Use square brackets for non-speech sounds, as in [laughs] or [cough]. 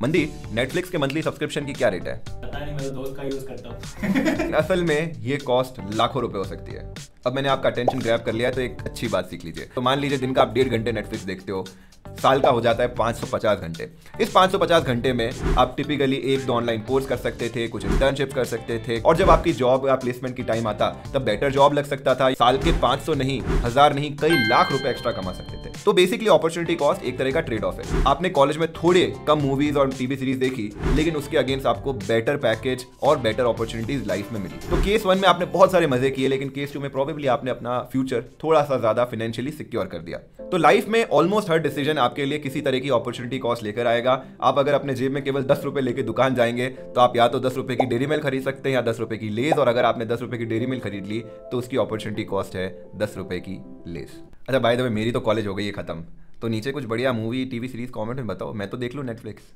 मंदी नेटफ्लिक्स के monthly subscription की क्या रेट है? पता नहीं मैं तो दोस्त का यूज़ करता हूँ। [laughs] असल में ये कॉस्ट लाखों रुपए हो सकती है। अब मैंने आपका अटेंशन ग्रैब कर लिया है तो एक अच्छी बात सीख लीजिए। तो मान लीजिए दिन का आप डेढ़ घंटे नेटफ्लिक्स देखते हो साल का हो जाता है 550 घंटे। इस 550 घंटे में आप टिपिकली एक दो ऑनलाइन कोर्स कर सकते थे कुछ इंटर्नशिप कर सकते थे और जब आपकी जॉब या प्लेसमेंट की टाइम आता तब बेटर जॉब लग सकता था। साल के 500 नहीं हज़ार नहीं कई लाख रुपए एक्स्ट्रा कमा सकते थे। तो बेसिकली अपॉर्चुनिटी कॉस्ट एक तरह का ट्रेड ऑफ़ है। आपने कॉलेज में थोड़े कम मूवीज़ और टीवी सीरीज़ देखी, लेकिन उसके अगेंस्ट आपको बेटर पैकेज और बेटर अपॉर्चुनिटीज़ लाइफ में मिली। तो केस वन में आपने बहुत सारे मज़े किए, लेकिन केस टू में प्रोबेबली आपने अपना फ्यूचर थोड़ा सा ज़्यादा फाइनेंशियली सिक्योर कर दिया। तो लाइफ में ऑलमोस्ट हर डिसीज़न आपके लिए किसी तरह की अपॉर्चुनिटी कॉस्ट लेकर आएगा। आप अगर अपने जेब में केवल दस रुपए लेके दुकान जाएँगे तो आप या तो दस रुपए की डेरी मिल खरीद सकते हैं या दस रुपए की लेस और अगर आपने दस रुपए की डेरी मिल खरीद ली तो उसकी अपॉर्चुनिटी कॉस्ट है दस रुपए की लेस अच्छा भाई द मेरी तो कॉलेज हो गई है खत्म। तो नीचे कुछ बढ़िया मूवी टीवी सीरीज़ कमेंट में बताओ। मैं तो देख लूँ नेटफ्लिक्स